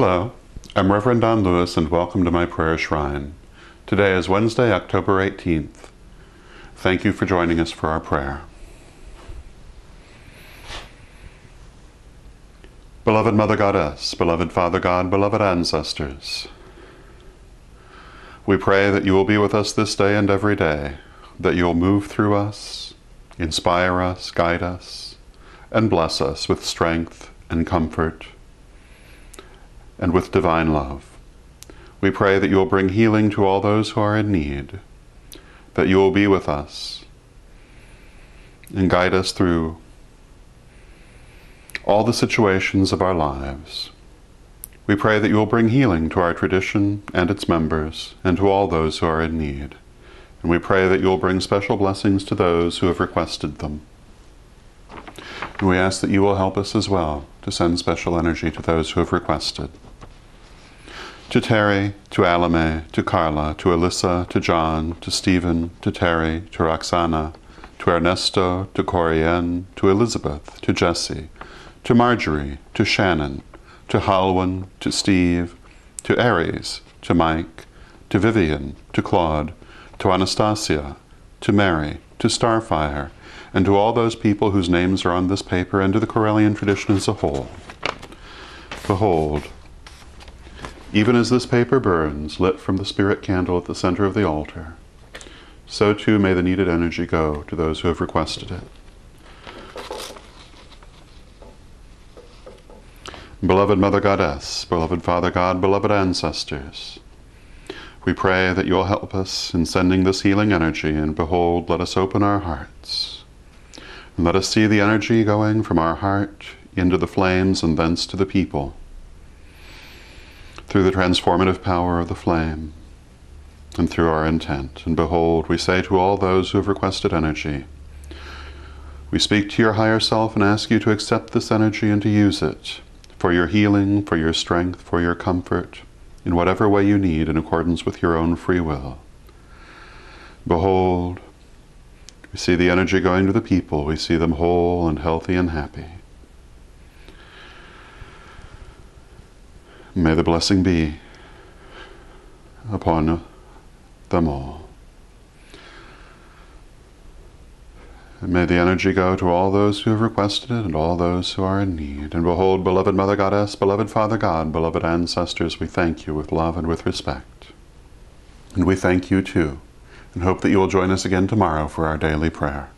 Hello, I'm Reverend Don Lewis, and welcome to my prayer shrine. Today is Wednesday, October 18th. Thank you for joining us for our prayer. Beloved Mother Goddess, beloved Father God, beloved ancestors, we pray that you will be with us this day and every day, that you will move through us, inspire us, guide us, and bless us with strength and comfort and with divine love. We pray that you will bring healing to all those who are in need, that you will be with us and guide us through all the situations of our lives. We pray that you will bring healing to our tradition and its members, and to all those who are in need. And we pray that you will bring special blessings to those who have requested them. And we ask that you will help us as well to send special energy to those who have requested. To Terry, to Alame, to Carla, to Alyssa, to John, to Stephen, to Terry, to Roxana, to Ernesto, to Corianne, to Elizabeth, to Jesse, to Marjorie, to Shannon, to Halwyn, to Steve, to Aries, to Mike, to Vivian, to Claude, to Anastasia, to Mary, to Starfire, and to all those people whose names are on this paper and to the Correllian tradition as a whole. Behold, even as this paper burns, lit from the spirit candle at the center of the altar, so too may the needed energy go to those who have requested it. Beloved Mother Goddess, beloved Father God, beloved ancestors, we pray that you will help us in sending this healing energy, and behold, let us open our hearts. And let us see the energy going from our heart into the flames and thence to the people, through the transformative power of the flame, and through our intent. And behold, we say to all those who have requested energy, we speak to your higher self and ask you to accept this energy and to use it for your healing, for your strength, for your comfort, in whatever way you need in accordance with your own free will. Behold, we see the energy going to the people, we see them whole and healthy and happy. May the blessing be upon them all. And may the energy go to all those who have requested it and all those who are in need. And behold, beloved Mother Goddess, beloved Father God, beloved ancestors, we thank you with love and with respect. And we thank you too, and hope that you will join us again tomorrow for our daily prayer.